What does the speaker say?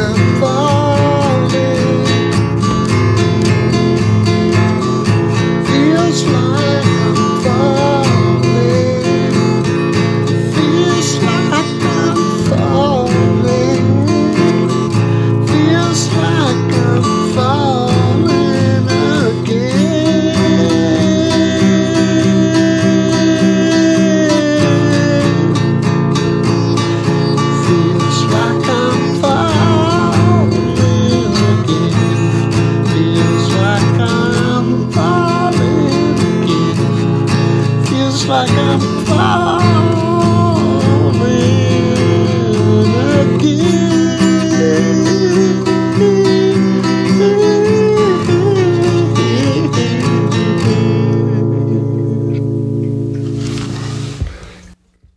and. Like I'm falling.